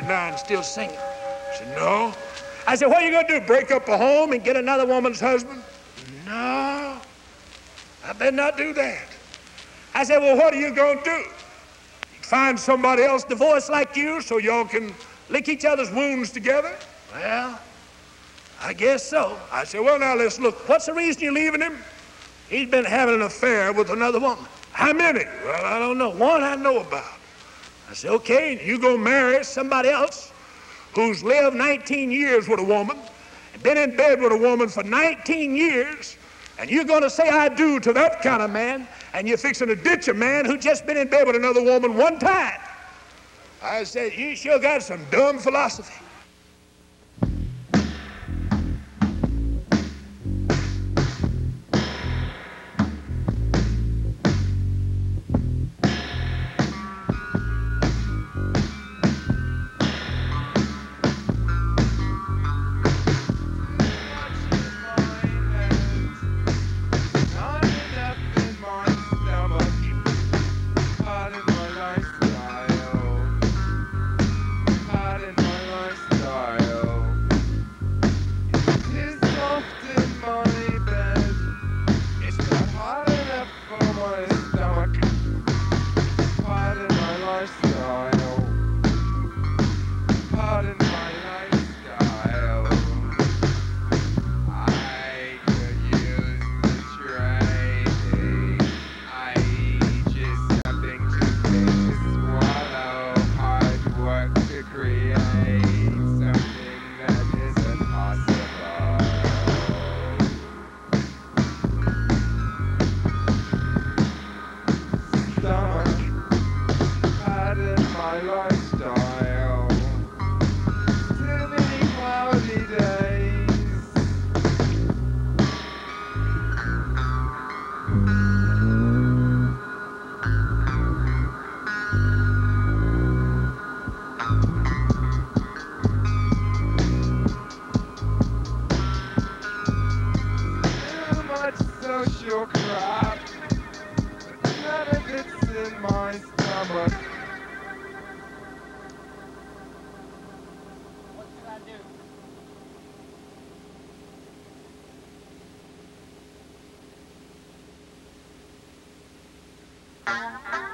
39 still singing? I said, no. I said, what are you going to do, break up a home and get another woman's husband? No, I better not do that. I said, well, what are you going to do? Find somebody else divorced like you so y'all can lick each other's wounds together? Well, I guess so. I said, well, now let's look. What's the reason you're leaving him? He's been having an affair with another woman. How many? Well, I don't know. One I know about. I said, okay, you go marry somebody else who's lived 19 years with a woman, been in bed with a woman for 19 years, and you're going to say I do to that kind of man, and you're fixing to ditch a man who just been in bed with another woman one time. I said, you sure got some dumb philosophy. more push your crap. Not if it's in my stomach. What can I do? Uh, uh.